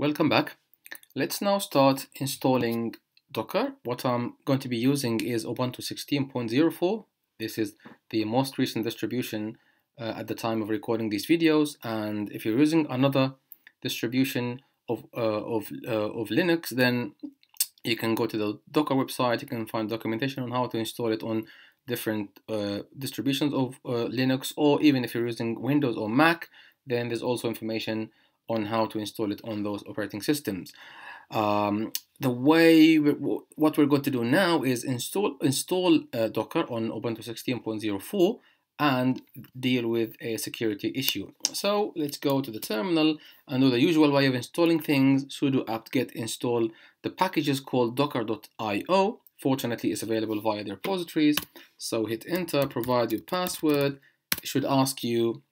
Welcome back. Let's now start installing Docker. What I'm going to be using is Ubuntu 16.04. This is the most recent distribution uh, at the time of recording these videos. And if you're using another distribution of, uh, of, uh, of Linux, then you can go to the Docker website. You can find documentation on how to install it on different uh, distributions of uh, Linux. Or even if you're using Windows or Mac, then there's also information on how to install it on those operating systems. Um, the way we, what we're going to do now is install install uh, Docker on Ubuntu 16.04 and deal with a security issue. So let's go to the terminal and do the usual way of installing things, sudo apt-get install. The package is called docker.io. Fortunately, it's available via the repositories. So hit enter, provide your password. It should ask you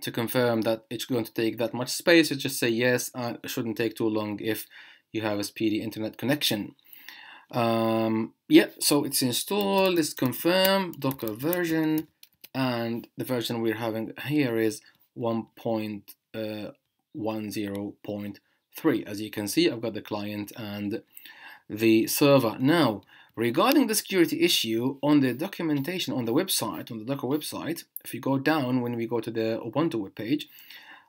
to confirm that it's going to take that much space, you just say yes, and it shouldn't take too long if you have a speedy internet connection. Um, yeah, so it's installed, it's confirmed, Docker version, and the version we're having here is 1.10.3. Uh, As you can see, I've got the client and the server. Now, Regarding the security issue, on the documentation on the website, on the Docker website, if you go down when we go to the Ubuntu webpage,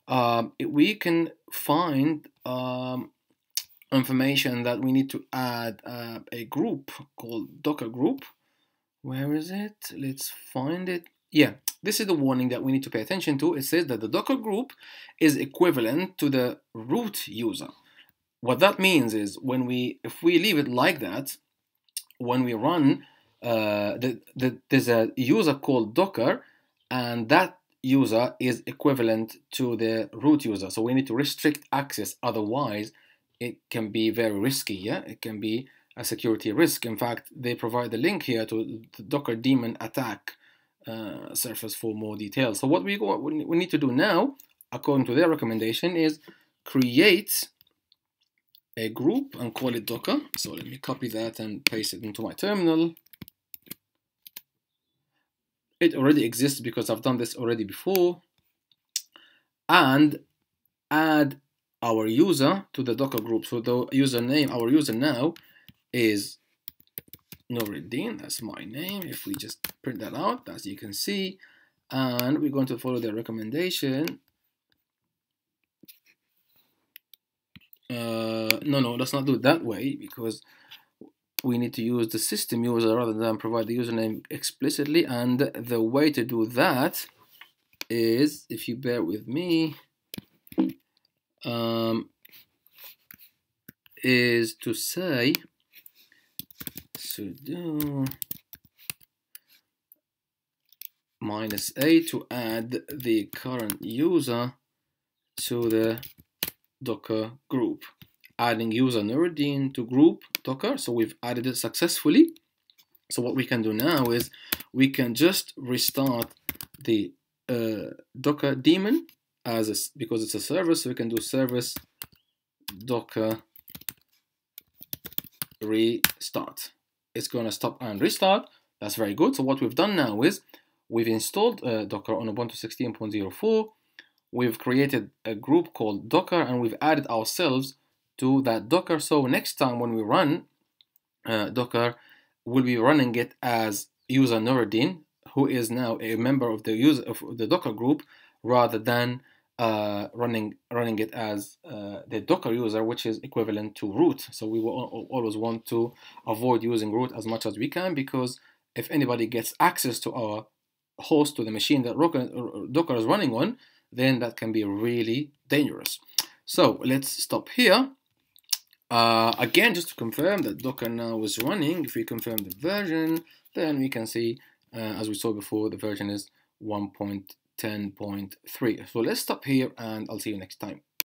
um, we can find um, information that we need to add uh, a group called Docker group. Where is it? Let's find it. Yeah, this is the warning that we need to pay attention to. It says that the Docker group is equivalent to the root user. What that means is when we, if we leave it like that, when we run, uh, the, the, there's a user called Docker, and that user is equivalent to the root user. So we need to restrict access, otherwise it can be very risky. Yeah, it can be a security risk. In fact, they provide the link here to the Docker daemon attack uh, surface for more details. So what we, go, we need to do now, according to their recommendation, is create a group and call it Docker. So let me copy that and paste it into my terminal. It already exists because I've done this already before. And add our user to the Docker group. So the username, our user now is Noureddin. That's my name. If we just print that out, as you can see, and we're going to follow the recommendation uh, no, no, let's not do it that way because we need to use the system user rather than provide the username explicitly. And the way to do that is, if you bear with me, um, is to say sudo minus a to add the current user to the Docker group. Adding user Noureddin to group Docker. So we've added it successfully. So what we can do now is we can just restart the uh, Docker daemon as a, because it's a service. So we can do service Docker restart. It's going to stop and restart. That's very good. So what we've done now is we've installed uh, Docker on Ubuntu 16.04 we've created a group called Docker and we've added ourselves to that Docker. So next time when we run uh, Docker, we'll be running it as user Noureddin, who is now a member of the user of the Docker group, rather than uh, running running it as uh, the Docker user, which is equivalent to root. So we will always want to avoid using root as much as we can because if anybody gets access to our host to the machine that Docker is running on, then that can be really dangerous. So let's stop here. Uh, again, just to confirm that Docker now is running, if we confirm the version, then we can see, uh, as we saw before, the version is 1.10.3. So let's stop here and I'll see you next time.